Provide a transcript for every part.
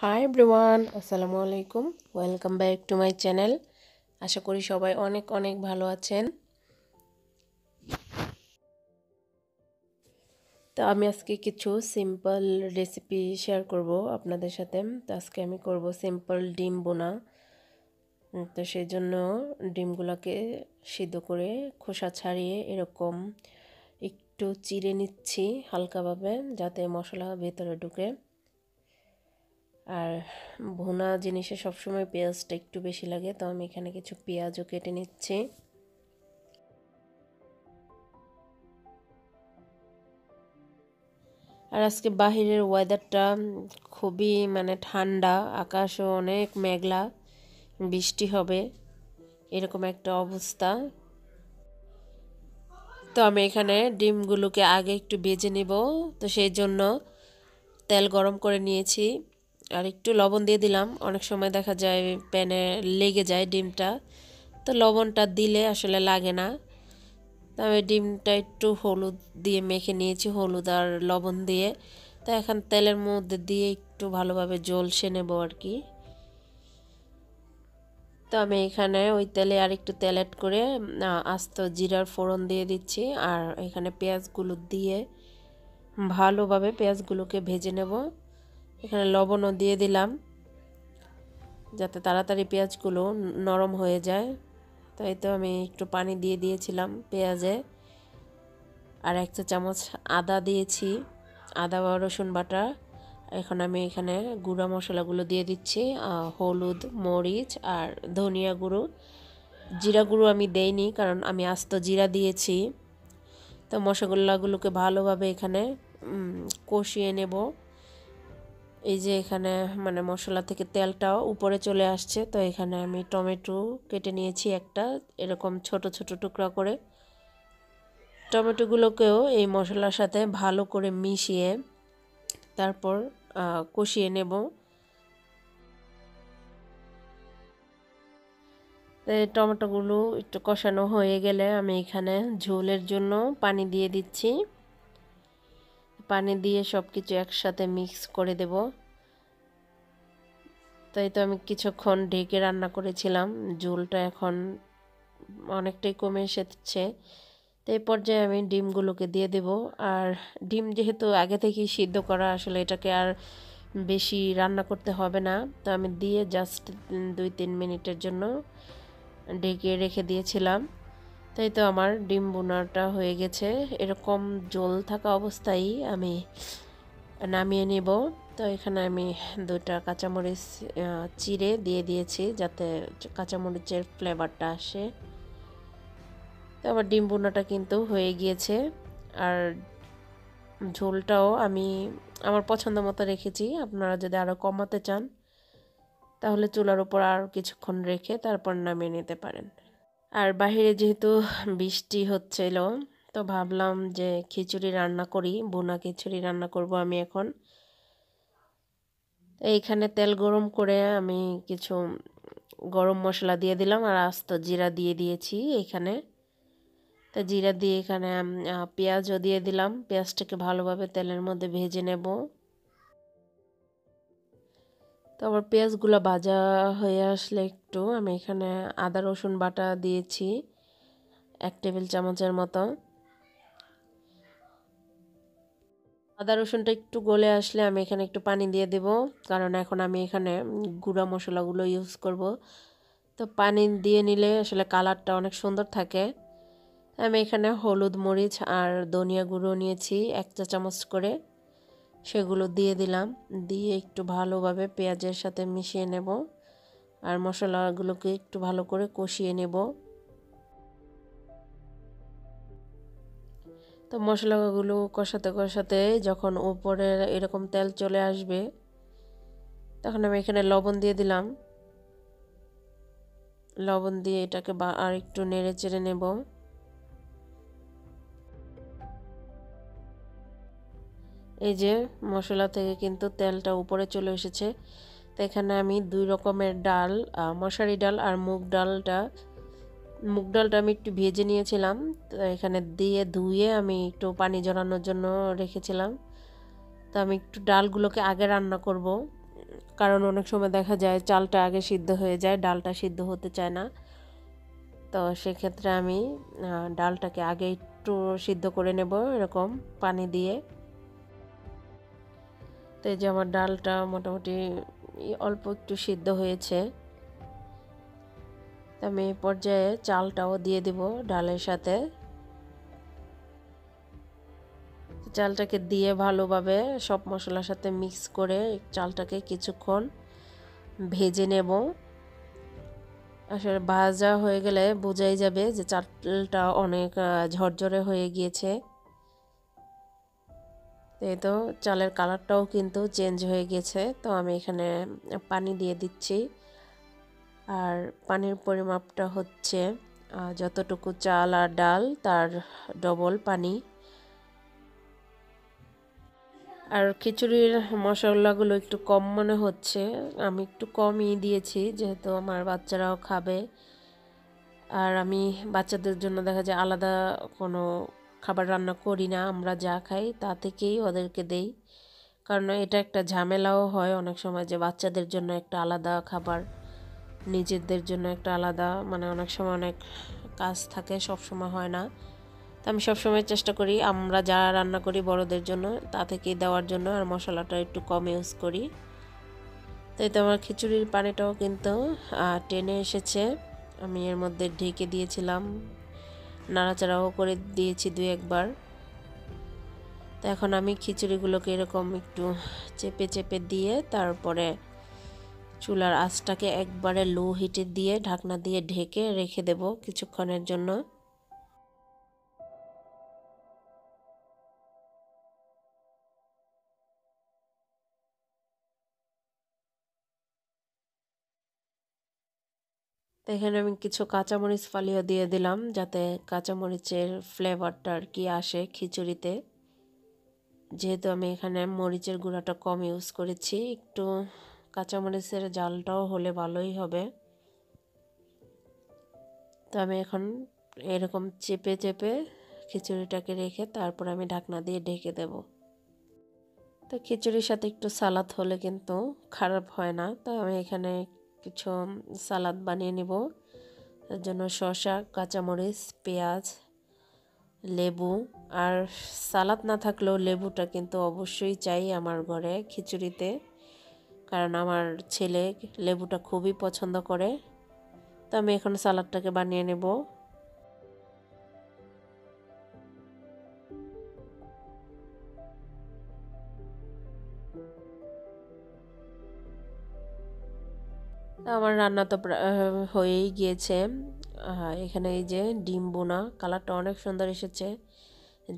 High everyone আসসালামু আলাইকুম। Welcome back to my channel আশা করি সবাই অনেক অনেক ভালো আছেন। তো আমি আজকে কিছু সিম্পল রেসিপি শেয়ার করব আপনাদের সাথে। তো আজকে আমি করব সিম্পল ডিম বোনা। তো সেই জন্য ডিমগুলোকে সিদ্ধ করে খোসা ছাড়িয়ে এরকম একটু চিড়ে নিচ্ছি হালকাভাবে, যাতে মশলা ভেতরে ঢুকে। আর ভুনা জিনিসে সবসময় পেঁয়াজটা একটু বেশি লাগে, তো আমি এখানে কিছু পেঁয়াজও কেটে নিচ্ছি। আর আজকে বাহিরের ওয়েদারটা খুবই মানে ঠান্ডা, আকাশও অনেক মেঘলা, বৃষ্টি হবে, এরকম একটা অবস্থা। তো আমি এখানে ডিমগুলোকে আগে একটু ভেজে নেব, তো সেই জন্য তেল গরম করে নিয়েছি। আর একটু লবণ দিয়ে দিলাম। অনেক সময় দেখা যায় প্যানে লেগে যায় ডিমটা। তো লবণটা দিলে আসলে লাগে না। তবে ডিমটা একটু হলুদ দিয়ে মেখে নিয়েছি, হলুদ আর লবণ দিয়ে। তো এখন তেলের মধ্যে দিয়ে একটু ভালোভাবে জলসে নেব আর কি। তো আমি এখানে ওই তেলে আর একটু তেল অ্যাড করে আস্ত জিরার ফোড়ন দিয়ে দিচ্ছি। আর এখানে পেঁয়াজগুলো দিয়ে ভালোভাবে পেঁয়াজগুলোকে ভেজে নেব। এখানে লবণও দিয়ে দিলাম, যাতে তাড়াতাড়ি পেঁয়াজগুলো নরম হয়ে যায়। তাই তো আমি একটু পানি দিয়ে দিয়েছিলাম পেঁয়াজে, আর এক চা চামচ আদা দিয়েছি, আদা বা রসুন বাটা। এখন আমি এখানে গুঁড়া মশলাগুলো দিয়ে দিচ্ছি হলুদ, মরিচ আর ধনিয়া গুঁড়ো। জিরা গুঁড়ো আমি দেইনি, কারণ আমি আস্ত জিরা দিয়েছি। তো মশলাগুলোকে ভালোভাবে এখানে কষিয়ে নেব। এই যে এখানে মানে মশলা থেকে তেলটাও উপরে চলে আসছে, তো এখানে আমি টমেটো কেটে নিয়েছি একটা, এরকম ছোট ছোট টুকরা করে। টমেটোগুলোকেও এই মশলার সাথে ভালো করে মিশিয়ে তারপর কষিয়ে নেব। টমেটোগুলো একটু কষানো হয়ে গেলে আমি এখানে ঝোলের জন্য পানি দিয়ে দিচ্ছি। পানি দিয়ে সব কিছু একসাথে মিক্স করে দেব। তাই তো আমি কিছুক্ষণ ঢেকে রান্না করেছিলাম। ঝোলটা এখন অনেকটাই কমে এসেছে। তো এই পর্যায়ে আমি ডিমগুলোকে দিয়ে দেব। আর ডিম যেহেতু আগে থেকেই সিদ্ধ করা, আসলে এটাকে আর বেশি রান্না করতে হবে না। তো আমি দিয়ে জাস্ট দুই তিন মিনিটের জন্য ঢেকে রেখে দিয়েছিলাম। তাই তো আমার ডিম বোনাটা হয়ে গেছে। এরকম জল থাকা অবস্থায় আমি নামিয়ে নেব। তো এখানে আমি দুটা কাঁচামরিচ চিড়ে দিয়ে দিয়েছি যাতে কাঁচামরিচের ফ্লেভারটা আসে। তো আমার ডিম বোনাটা কিন্তু হয়ে গিয়েছে। আর ঝোলটাও আমি আমার পছন্দ মতো রেখেছি। আপনারা যদি আরও কমাতে চান, তাহলে চুলার উপর আর কিছুক্ষণ রেখে তারপর নামিয়ে নিতে পারেন। আর বাহিরে যেহেতু বৃষ্টি হচ্ছিল, তো ভাবলাম যে খিচুড়ি রান্না করি বোনা খিচুড়ি রান্না করব আমি এখন। এইখানে তেল গরম করে আমি কিছু গরম মশলা দিয়ে দিলাম আর আস্ত জিরা দিয়ে দিয়েছি এইখানে তো জিরা দিয়ে এখানে পেঁয়াজও দিয়ে দিলাম। পেঁয়াজটাকে ভালোভাবে তেলের মধ্যে ভেজে নেব। তারপর পেঁয়াজগুলো ভাজা হয়ে আসলে একটু, আমি এখানে আদা, রসুন বাটা দিয়েছি, এক টেবিল চামচের মতো। আদা, রসুনটা একটু গলে আসলে আমি এখানে একটু পানি দিয়ে দেব, কারণ এখন আমি এখানে গুঁড়া মশলাগুলো ইউজ করব। তো পানি দিয়ে নিলে আসলে কালারটা অনেক সুন্দর থাকে। আমি এখানে হলুদ, মরিচ আর ধনিয়া গুঁড়ো নিয়েছি, এক চা চামচ করে। সেগুলো দিয়ে দিলাম। দিয়ে একটু ভালোভাবে পেঁয়াজের সাথে মিশিয়ে নেব আর মশলাগুলোকে একটু ভালো করে কষিয়ে নেব। তো মশলাগুলো কষাতে কষাতে যখন উপরে এরকম তেল চলে আসবে, তখন আমি এখানে লবণ দিয়ে দিলাম। লবণ দিয়ে এটাকে বা আর একটু নেড়ে চেড়ে নেব। এই যে মশলা থেকে কিন্তু তেলটা উপরে চলে এসেছে। তো এখানে আমি দুই রকমের ডাল মশারি ডাল আর মুগ ডালটা। মুগ ডালটা আমি একটু ভেজে নিয়েছিলাম। তো এখানে দিয়ে ধুয়ে আমি একটু পানি জড়ানোর জন্য রেখেছিলাম। তো আমি একটু ডালগুলোকে আগে রান্না করব। কারণ অনেক সময় দেখা যায় চালটা আগে সিদ্ধ হয়ে যায়, ডালটা সিদ্ধ হতে চায় না। তো সেক্ষেত্রে আমি ডালটাকে আগে একটু সিদ্ধ করে নেব এরকম পানি দিয়ে। তো এই যে আমার ডালটা মোটামুটি অল্প একটু সিদ্ধ হয়েছে। আমি এই পর্যায়ে চালটাও দিয়ে দিব ডালের সাথে। চালটাকে দিয়ে ভালোভাবে সব মশলার সাথে মিক্স করে চালটাকে কিছুক্ষণ ভেজে নেব। আসলে ভাজা হয়ে গেলে বোঝাই যাবে যে চালটা অনেক ঝরঝরে হয়ে গিয়েছে। এই তো চালের কালারটাও কিন্তু চেঞ্জ হয়ে গেছে, তো আমি এখানে পানি দিয়ে দিচ্ছি। আর পানির পরিমাপটা হচ্ছে যতটুকু চাল আর ডাল তার ডবল পানি। আর খিচুড়ির মশলাগুলো একটু কম মনে হচ্ছে, আমি একটু কমই দিয়েছি যেহেতু আমার বাচ্চারাও খাবে। আর আমি বাচ্চাদের জন্য দেখা যায় আলাদা কোনো খাবার রান্না করি না, আমরা যা খাই তা থেকেই ওদেরকে দেই। কারণ এটা একটা ঝামেলাও হয় অনেক সময় যে বাচ্চাদের জন্য একটা আলাদা খাবার, নিজেদের জন্য একটা আলাদা। মানে অনেক সময় অনেক কাজ থাকে, সব সময় হয় না। তো আমি সবসময় চেষ্টা করি, আমরা যা রান্না করি বড়দের জন্য তা থেকেই দেওয়ার জন্য আর মশলাটা একটু কম ইউজ করি। তাই তো আমার খিচুড়ির পানিটাও কিন্তু টেনে এসেছে। আমি এর মধ্যে ঢেকে দিয়েছিলাম। নাড়াচাড়াও করে দিয়েছি দু একবার। তো এখন আমি খিচুড়িগুলোকে এরকম একটু চেপে চেপে দিয়ে তারপরে চুলার আঁচটাকে একবারে লো হিটে দিয়ে ঢাকনা দিয়ে ঢেকে রেখে দেব কিছুক্ষণের জন্য। তো এখানে আমি কিছু কাঁচামরিচ ফালিও দিয়ে দিলাম যাতে কাঁচামরিচের ফ্লেভারটা আর কি আসে খিচুড়িতে। যেহেতু আমি এখানে মরিচের গুঁড়াটা কম ইউজ করেছি, একটু কাঁচামরিচের জালটাও হলে ভালোই হবে। তো আমি এখন এরকম চেপে চেপে খিচুড়িটাকে রেখে তারপর আমি ঢাকনা দিয়ে ঢেকে দেব। তো খিচুড়ির সাথে একটু সালাদ হলে কিন্তু খারাপ হয় না। তো আমি এখানে কিছু সালাদ বানিয়ে নেব। তার জন্য শসা, কাঁচামরিচ, পেঁয়াজ, লেবু। আর সালাদ না থাকলেও লেবুটা কিন্তু অবশ্যই চাই আমার ঘরে খিচুড়িতে। কারণ আমার ছেলে লেবুটা খুবই পছন্দ করে। তো আমি এখন সালাদটাকে বানিয়ে নেব। আমার রান্না তো হয়েই গিয়েছে। এখানে এই যে ডিম বোনা, কালারটা অনেক সুন্দর এসেছে।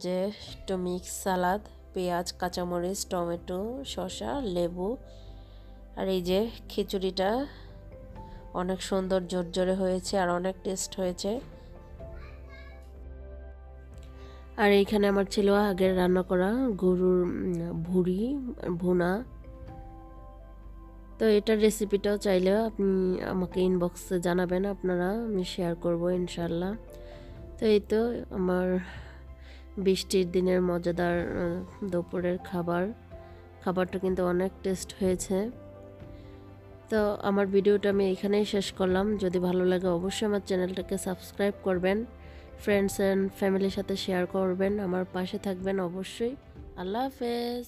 যে একটু মিক্স সালাদ পেঁয়াজ, কাঁচামরিচ, টমেটো, শসা, লেবু, আর এই যে খিচুড়িটা অনেক সুন্দর জোরজোরে হয়েছে আর অনেক টেস্ট হয়েছে। আর এইখানে আমার ছিল আগের রান্না করা গরুর ভুড়ি, ভুনা। তো এটার রেসিপিটাও চাইলে আপনি আমাকে ইনবক্সে জানাবেন, আপনারা আমি শেয়ার করব ইনশাল্লাহ তো এই তো আমার বৃষ্টির দিনের মজাদার দুপুরের খাবার। খাবারটা কিন্তু অনেক টেস্ট হয়েছে। তো আমার ভিডিওটা আমি এখানেই শেষ করলাম। যদি ভালো লাগে অবশ্যই আমার চ্যানেলটাকে সাবস্ক্রাইব করবেন ফ্রেন্ডস অ্যান্ড ফ্যামিলির সাথে শেয়ার করবেন, আমার পাশে থাকবেন অবশ্যই। আল্লাহ হাফেজ।